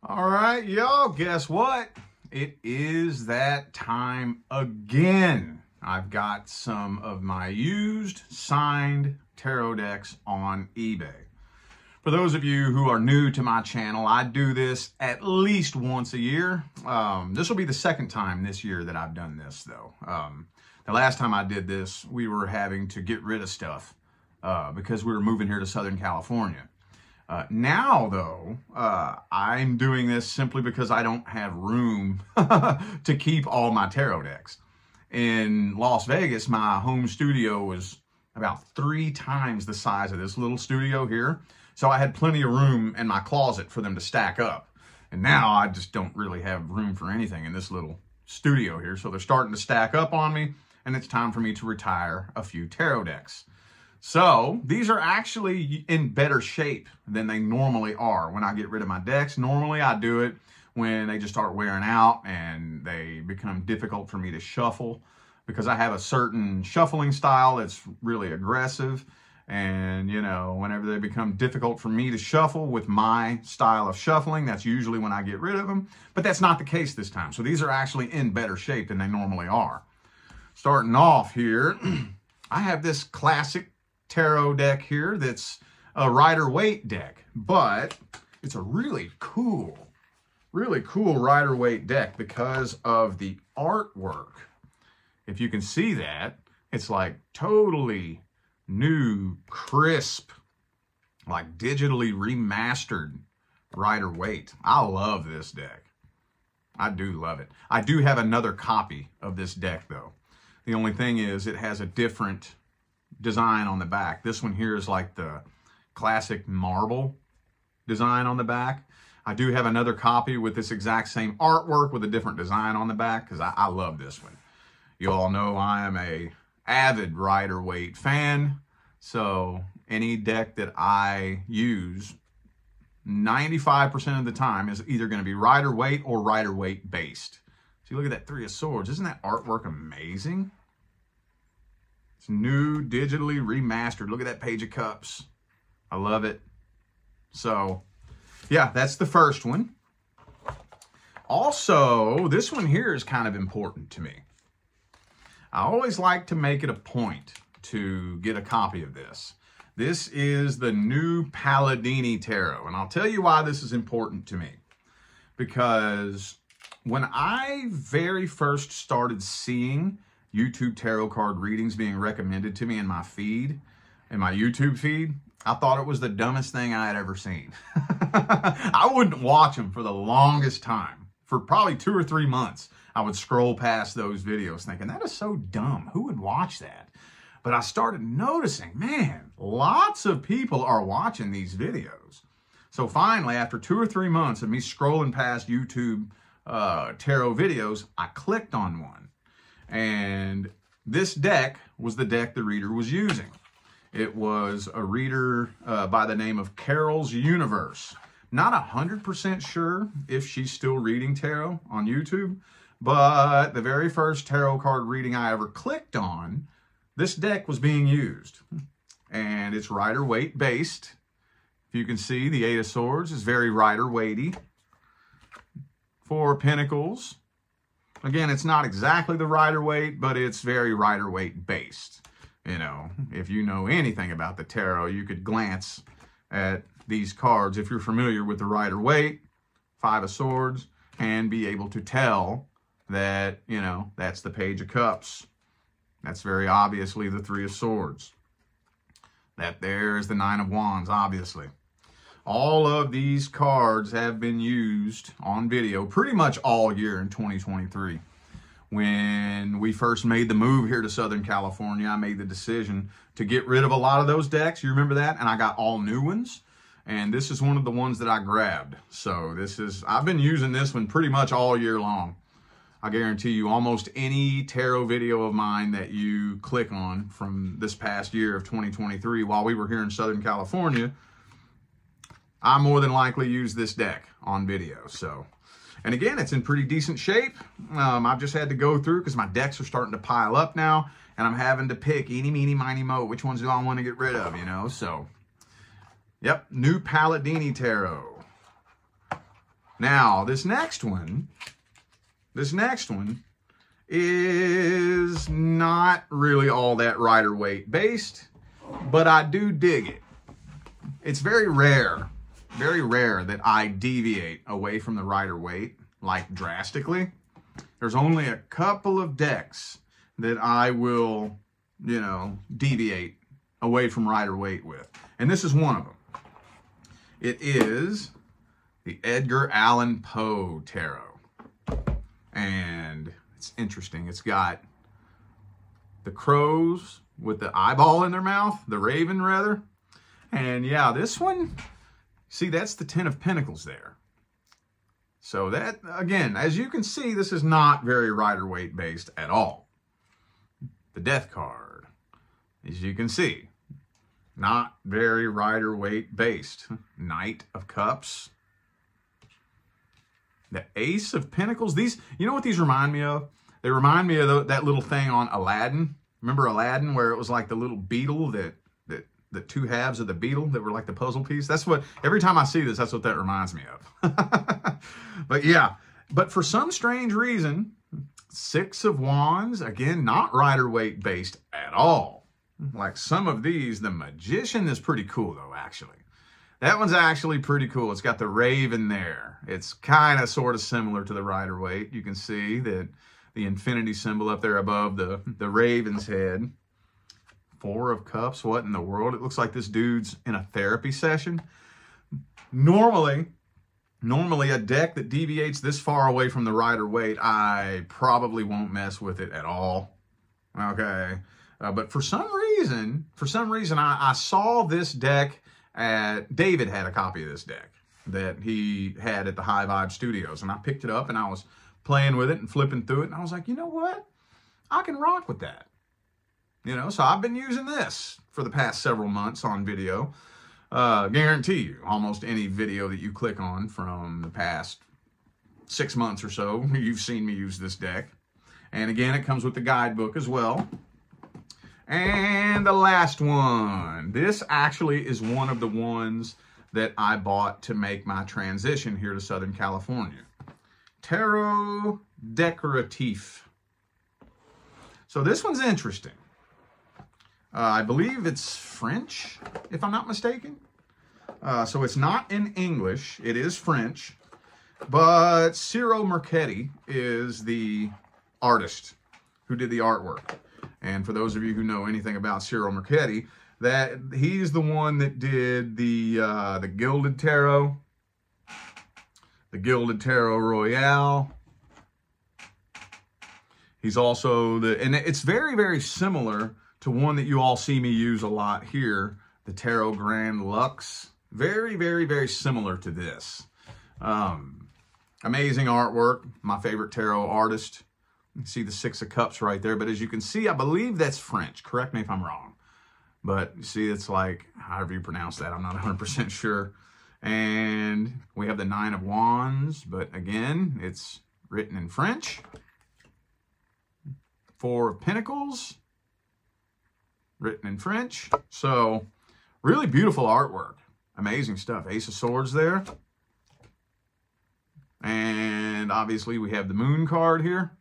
All right, y'all, guess what? It is that time again. I've got some of my used signed tarot decks on eBay. For those of you who are new to my channel, I do this at least once a year. Um, this will be the second time this year that I've done this, though. Um, the last time I did this, we were having to get rid of stuff uh, because we were moving here to Southern California. Uh, now, though, uh, I'm doing this simply because I don't have room to keep all my tarot decks. In Las Vegas, my home studio was about three times the size of this little studio here. So I had plenty of room in my closet for them to stack up. And now I just don't really have room for anything in this little studio here. So they're starting to stack up on me, and it's time for me to retire a few tarot decks. So these are actually in better shape than they normally are when I get rid of my decks. Normally I do it when they just start wearing out and they become difficult for me to shuffle because I have a certain shuffling style that's really aggressive. And, you know, whenever they become difficult for me to shuffle with my style of shuffling, that's usually when I get rid of them. But that's not the case this time. So these are actually in better shape than they normally are. Starting off here, I have this classic tarot deck here that's a Rider Waite deck, but it's a really cool, really cool Rider Waite deck because of the artwork. If you can see that, it's like totally new, crisp, like digitally remastered Rider Waite. I love this deck. I do love it. I do have another copy of this deck though. The only thing is it has a different design on the back. This one here is like the classic marble design on the back. I do have another copy with this exact same artwork with a different design on the back because I, I, love this one. You all know I am a avid Rider Waite fan. So any deck that I use, 95% of the time is either going to be Rider Waite or Rider Waite based. you look at that Three of Swords. Isn't that artwork amazing? It's new, digitally remastered. Look at that Page of Cups. I love it. So, yeah, that's the first one. Also, this one here is kind of important to me. I always like to make it a point to get a copy of this. This is the new Palladini Tarot, and I'll tell you why this is important to me. Because when I very first started seeing YouTube tarot card readings being recommended to me in my feed, in my YouTube feed, I thought it was the dumbest thing I had ever seen. I wouldn't watch them for the longest time. For probably two or three months, I would scroll past those videos thinking, that is so dumb. Who would watch that? But I started noticing, man, lots of people are watching these videos. So finally, after two or three months of me scrolling past YouTube uh, tarot videos, I clicked on one and this deck was the deck the reader was using. It was a reader uh, by the name of Carol's Universe. Not 100% sure if she's still reading tarot on YouTube, but the very first tarot card reading I ever clicked on, this deck was being used. And it's Rider Waite based. If you can see, the Eight of Swords is very Rider Waitey. Four Pentacles Again, it's not exactly the Rider Waite, but it's very Rider Waite based. You know, if you know anything about the tarot, you could glance at these cards if you're familiar with the Rider Waite, Five of Swords, and be able to tell that, you know, that's the Page of Cups. That's very obviously the Three of Swords. That there is the Nine of Wands, obviously. All of these cards have been used on video pretty much all year in 2023. When we first made the move here to Southern California, I made the decision to get rid of a lot of those decks. You remember that? And I got all new ones. And this is one of the ones that I grabbed. So this is, I've been using this one pretty much all year long. I guarantee you almost any tarot video of mine that you click on from this past year of 2023 while we were here in Southern California, I more than likely use this deck on video. So, and again, it's in pretty decent shape. Um, I've just had to go through because my decks are starting to pile up now, and I'm having to pick eeny, meeny, miny, mo. Which ones do I want to get rid of, you know? So, yep, new Palladini Tarot. Now, this next one, this next one is not really all that Rider Waite based, but I do dig it. It's very rare, very rare that I deviate away from the Rider Waite, like drastically. There's only a couple of decks that I will, you know, deviate away from Rider Waite with. And this is one of them. It is the Edgar Allan Poe Tarot. And it's interesting. It's got the crows with the eyeball in their mouth, the raven rather. And yeah, this one, see, that's the Ten of Pentacles there. So that, again, as you can see, this is not very Rider Waite based at all. The Death card, as you can see, not very Rider Waite based. Knight of Cups, the Ace of Pentacles. These, you know what these remind me of? They remind me of that little thing on Aladdin. Remember Aladdin where it was like the little beetle that, the two halves of the beetle that were like the puzzle piece? That's what, every time I see this, that's what that reminds me of. but yeah, but for some strange reason, Six of Wands, again, not Rider Waite based at all. Like some of these, the Magician is pretty cool though, actually. That one's actually pretty cool. It's got the raven there. It's kind of sort of similar to the Rider Waite. You can see that the infinity symbol up there above the, the raven's head. Four of cups. What in the world? It looks like this dude's in a therapy session. Normally, normally a deck that deviates this far away from the Rider Waite, I probably won't mess with it at all. Okay. Uh, but for some reason, for some reason, I, I saw this deck at, David had a copy of this deck that he had at the High Vibe Studios. And I picked it up and I was playing with it and flipping through it. And I was like, you know what? I can rock with that. You know, so I've been using this for the past several months on video. Uh, guarantee you, almost any video that you click on from the past six months or so, you've seen me use this deck. And again, it comes with the guidebook as well. And the last one. This actually is one of the ones that I bought to make my transition here to Southern California. Tarot Decoratif. So this one's interesting. Uh, I believe it's French, if I'm not mistaken. Uh, so it's not in English. It is French. But Ciro Marchetti is the artist who did the artwork. And for those of you who know anything about Ciro Marchetti, that he's the one that did the uh, the Gilded Tarot, the Gilded Tarot Royale. He's also the, and it's very, very similar to one that you all see me use a lot here, the Tarot Grand Luxe. Very, very, very similar to this. Um, amazing artwork. My favorite tarot artist. You see the Six of Cups right there. But as you can see, I believe that's French. Correct me if I'm wrong. But you see, it's like, however you pronounce that, I'm not 100% sure. And we have the Nine of Wands. But again, it's written in French. Four of Pentacles. Written in French. So, really beautiful artwork. Amazing stuff. Ace of Swords there. And obviously we have the Moon card here.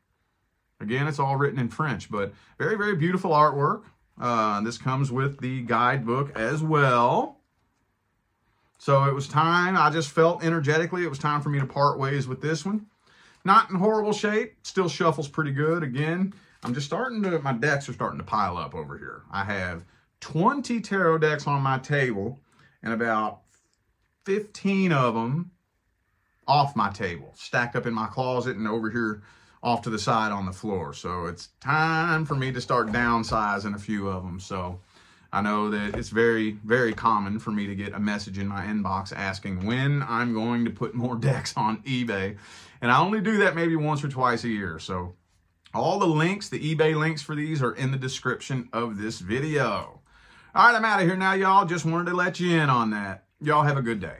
Again, it's all written in French, but very, very beautiful artwork. Uh, this comes with the guidebook as well. So it was time, I just felt energetically, it was time for me to part ways with this one. Not in horrible shape, still shuffles pretty good. Again, I'm just starting to, my decks are starting to pile up over here. I have 20 tarot decks on my table and about 15 of them off my table, stacked up in my closet and over here off to the side on the floor. So it's time for me to start downsizing a few of them. So I know that it's very, very common for me to get a message in my inbox asking when I'm going to put more decks on eBay. And I only do that maybe once or twice a year. So all the links, the eBay links for these are in the description of this video. All right, I'm out of here now, y'all. Just wanted to let you in on that. Y'all have a good day.